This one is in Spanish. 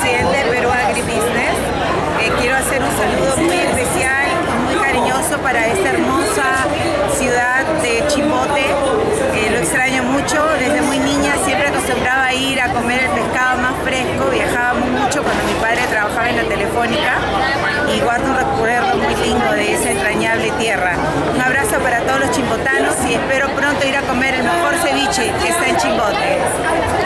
presidente de Perú Agribusiness. Eh, quiero hacer un saludo muy especial, muy cariñoso para esta hermosa ciudad de Chimbote. Eh, lo extraño mucho, desde muy niña siempre acostumbraba a ir a comer el pescado más fresco, viajábamos mucho cuando mi padre trabajaba en la telefónica y guardo un recuerdo muy lindo de esa entrañable tierra. Un abrazo para todos los chimbotanos y espero pronto ir a comer el mejor ceviche que está en Chimbote.